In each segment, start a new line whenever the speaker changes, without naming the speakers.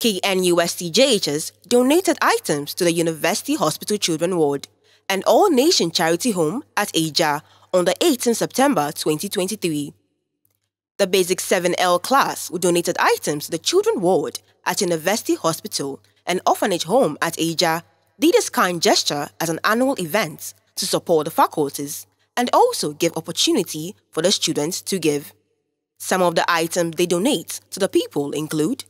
KNUST JHS donated items to the University Hospital Children Ward and All Nation Charity Home at Aja on the 18th September 2023. The Basic 7L class who donated items to the Children Ward at University Hospital and Orphanage Home at Aja did this kind gesture as an annual event to support the faculties and also give opportunity for the students to give. Some of the items they donate to the people include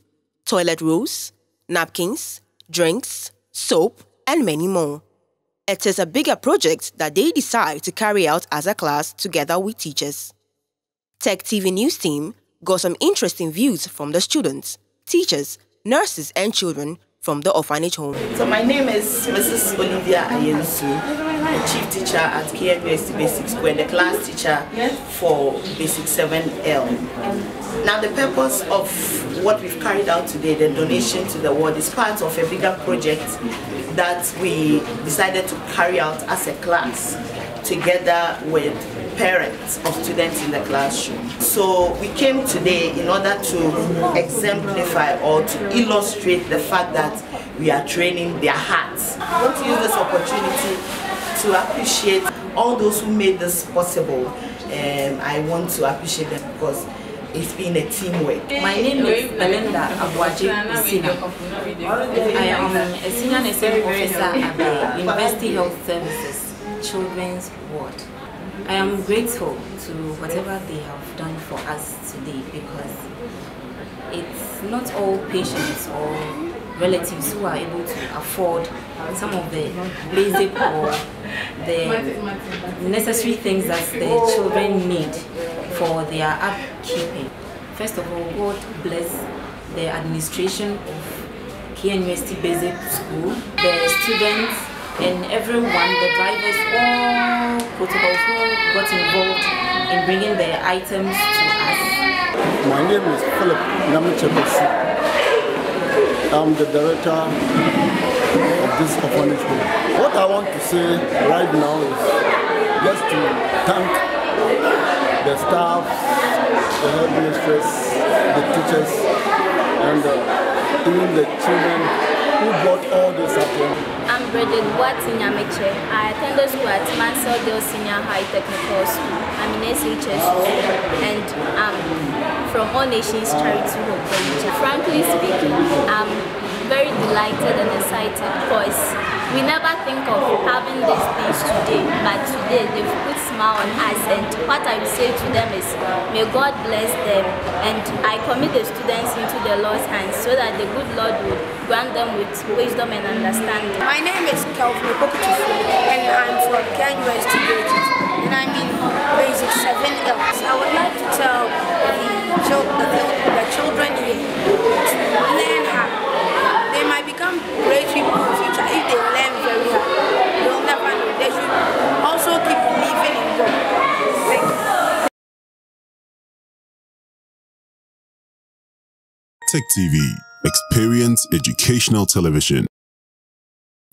toilet rolls, napkins, drinks, soap, and many more. It is a bigger project that they decide to carry out as a class together with teachers. TEK TV News team got some interesting views from the students, teachers, nurses, and children from the orphanage home.
So my name is Mrs. Olivia Ayensu, the chief teacher at KNUST Basic School and the class teacher for Basic 7L. Now the purpose of what we've carried out today, the donation to the ward, is part of a bigger project that we decided to carry out as a class together with parents of students in the classroom. So we came today in order to exemplify or to illustrate the fact that we are training their hearts. I want to use this opportunity to appreciate all those who made this possible. Um, I want to appreciate them because it's been a teamwork.
My name is Belinda Abuaji Usina. I am a senior nursing officer at the University Health Services Children's Ward. I am grateful to whatever they have done for us today because it's not all patients or relatives who are able to afford some of the basic or the necessary things that the children need for their upkeeping. First of all, God bless the administration of KNUST Basic School, the students and everyone, the drivers, all protocols who got involved in bringing the items to us.
My name is Philip Namichebesi. I'm the director of this orphanage home. What I want to say right now is just to thank the staff, the headmistress, the teachers, and uh, even the children who brought all this up
I'm Bridget Watinyamiche. I attended school at Mansell Senior High Technical School. I'm in SHS and I'm from All Nations Charity Home. Frankly speaking, I'm very delighted and excited because we never think of having these things today, but today they've put smile on us and what I will say to them is, may God bless them and I commit the students into the Lord's hands so that the good Lord will grant them with wisdom and understanding.
My name is Kelvin Bokutufu and I'm from KNUST and I'm in basic 7L. I would like to tell the, the, the children here to learn hard. They might become great people in the future if they learn very hard. They'll never know. They should also keep believing in God. Thank you.
TEK TV. Experience educational television.